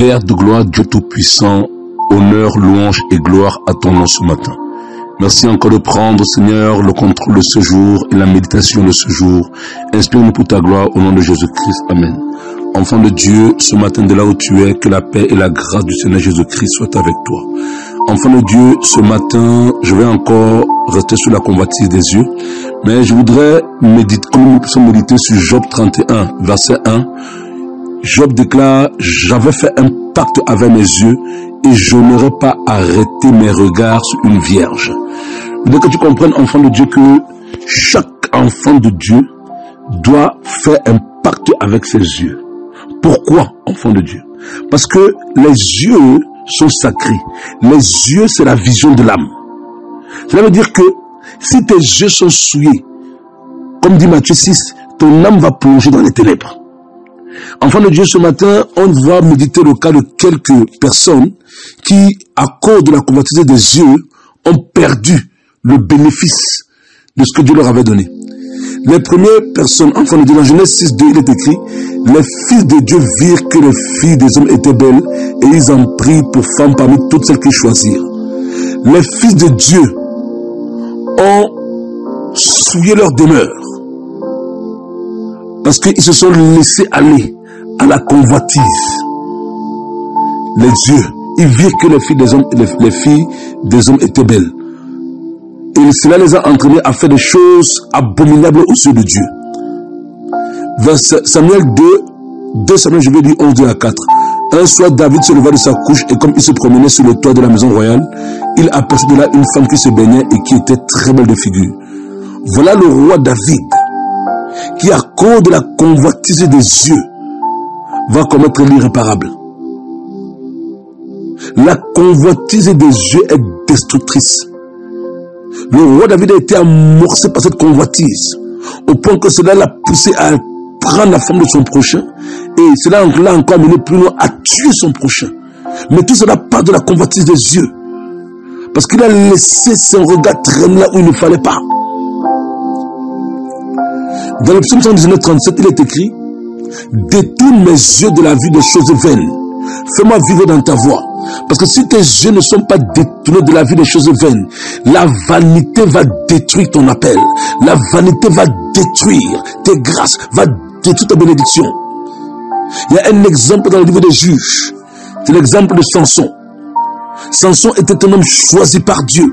Père de gloire, Dieu Tout-Puissant, honneur, louange et gloire à ton nom ce matin. Merci encore de prendre, Seigneur, le contrôle de ce jour et la méditation de ce jour. Inspire-nous pour ta gloire au nom de Jésus-Christ. Amen. Enfant de Dieu, ce matin de là où tu es, que la paix et la grâce du Seigneur Jésus-Christ soient avec toi. Enfant de Dieu, ce matin, je vais encore rester sur la convoitise des yeux, mais je voudrais méditer, comme nous puissions méditer sur Job 31, verset 1. Job déclare, j'avais fait un pacte avec mes yeux et je n'aurais pas arrêté mes regards sur une vierge. Veux que tu comprennes, enfant de Dieu, que chaque enfant de Dieu doit faire un pacte avec ses yeux. Pourquoi, enfant de Dieu? Parce que les yeux sont sacrés. Les yeux, c'est la vision de l'âme. Cela veut dire que si tes yeux sont souillés, comme dit Matthieu 6, ton âme va plonger dans les ténèbres. Enfant de Dieu, ce matin, on va méditer le cas de quelques personnes qui, à cause de la convoitise des yeux, ont perdu le bénéfice de ce que Dieu leur avait donné. Les premières personnes, enfants de Dieu, dans Genèse 6, 2, il est écrit, les fils de Dieu virent que les filles des hommes étaient belles et ils en prirent pour femmes parmi toutes celles qu'ils choisirent. Les fils de Dieu ont souillé leur demeure parce qu'ils se sont laissés aller à la convoitise. Les yeux, ils virent que les filles des hommes, les filles des hommes étaient belles. Et cela les a entraînés à faire des choses abominables aux yeux de Dieu. Vers Samuel 2, 2 Samuel, je vais dire 11, 2 à 4. Un soir, David se leva de sa couche et comme il se promenait sur le toit de la maison royale, il aperçut de là une femme qui se baignait et qui était très belle de figure. Voilà le roi David qui, à cause de la convoitise des yeux, va commettre l'irréparable. La convoitise des yeux est destructrice. Le roi David a été amorcé par cette convoitise, au point que cela l'a poussé à prendre la femme de son prochain, et cela l'a encore amené plus loin à tuer son prochain. Mais tout cela part de la convoitise des yeux, parce qu'il a laissé son regard traîner là où il ne fallait pas. Dans le psaume 119, 37, il est écrit, détourne mes yeux de la vue des choses vaines. Fais-moi vivre dans ta voie. Parce que si tes yeux ne sont pas détournés de la vie des choses vaines, la vanité va détruire ton appel. La vanité va détruire tes grâces, va détruire ta bénédiction. Il y a un exemple dans le livre des juges. C'est l'exemple de Samson. Samson était un homme choisi par Dieu.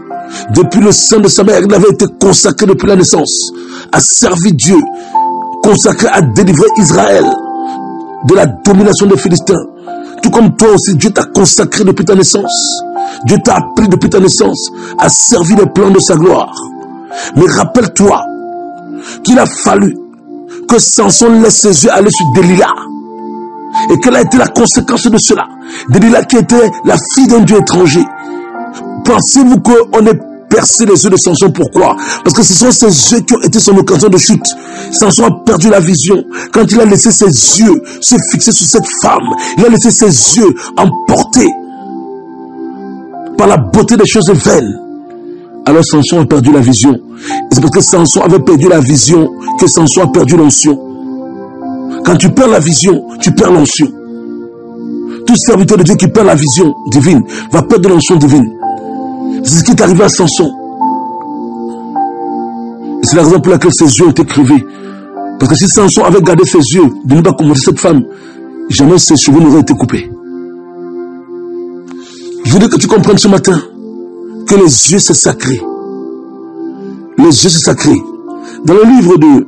Depuis le sein de sa mère, il avait été consacré depuis la naissance, à servir Dieu, consacré à délivrer Israël de la domination des Philistins. Tout comme toi aussi, Dieu t'a consacré depuis ta naissance. Dieu t'a appris depuis ta naissance à servir les plans de sa gloire. Mais rappelle-toi qu'il a fallu que Samson laisse ses yeux aller sur Delilah. Et quelle a été la conséquence de cela Delilah qui était la fille d'un Dieu étranger. Pensez-vous qu'on est percé les yeux de Samson. Pourquoi Parce que ce sont ses yeux qui ont été son occasion de chute. Samson a perdu la vision. Quand il a laissé ses yeux se fixer sur cette femme, il a laissé ses yeux emportés par la beauté des choses vaines. Alors Samson a perdu la vision. C'est parce que Samson avait perdu la vision que Samson a perdu l'onction. Quand tu perds la vision, tu perds l'onction. Tout serviteur de Dieu qui perd la vision divine va perdre l'onction divine. C'est ce qui est arrivé à Samson. C'est la raison pour laquelle ses yeux ont été crevés. Parce que si Samson avait gardé ses yeux de ne pas commencer cette femme, jamais ses cheveux n'auraient été coupés. Je voudrais que tu comprennes ce matin que les yeux c'est sacré. Les yeux c'est sacré. Dans le livre de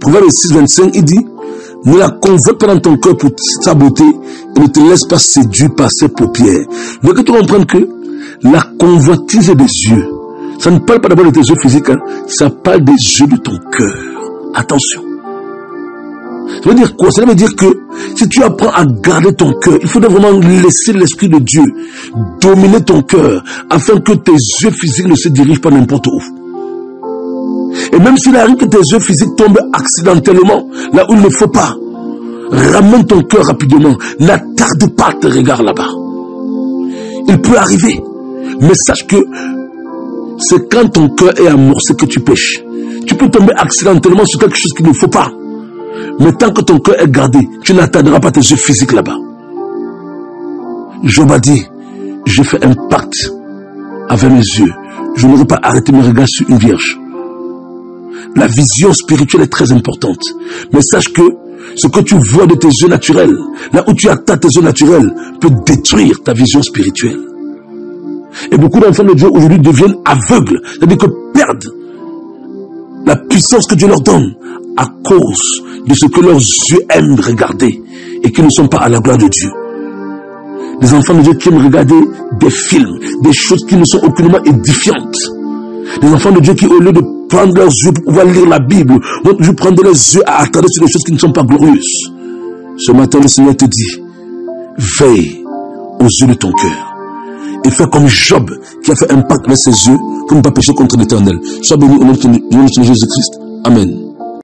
Proverbe 6, 25, il dit Ne la convoque pas dans ton cœur pour sa beauté et ne te laisse pas séduire par ses paupières. Veux que tu comprennes que la convoitise des yeux, ça ne parle pas d'abord de tes yeux physiques, hein. ça parle des yeux de ton cœur. Attention. Ça veut dire quoi? Ça veut dire que si tu apprends à garder ton cœur, il faudrait vraiment laisser l'Esprit de Dieu dominer ton cœur afin que tes yeux physiques ne se dirigent pas n'importe où. Et même s'il arrive que tes yeux physiques tombent accidentellement là où il ne faut pas, ramène ton cœur rapidement. N'attarde pas tes regards là-bas. Il peut arriver. Mais sache que c'est quand ton cœur est amorcé que tu pêches. Tu peux tomber accidentellement sur quelque chose qu'il ne faut pas. Mais tant que ton cœur est gardé, tu n'atteindras pas tes yeux physiques là-bas. Job a dit, j'ai fait un pacte avec mes yeux. Je n'aurais pas arrêté mes regards sur une vierge. La vision spirituelle est très importante. Mais sache que ce que tu vois de tes yeux naturels, là où tu attends tes yeux naturels, peut détruire ta vision spirituelle. Et beaucoup d'enfants de Dieu aujourd'hui deviennent aveugles, c'est-à-dire que perdent la puissance que Dieu leur donne à cause de ce que leurs yeux aiment regarder et qui ne sont pas à la gloire de Dieu. Les enfants de Dieu qui aiment regarder des films, des choses qui ne sont aucunement édifiantes. Les enfants de Dieu qui, au lieu de prendre leurs yeux pour pouvoir lire la Bible, vont toujours prendre les yeux à attendre sur des choses qui ne sont pas glorieuses. Ce matin, le Seigneur te dit, veille aux yeux de ton cœur et fais comme Job qui a fait un pacte avec ses yeux pour ne pas pécher contre l'éternel. Sois béni au nom de Jésus-Christ. Amen.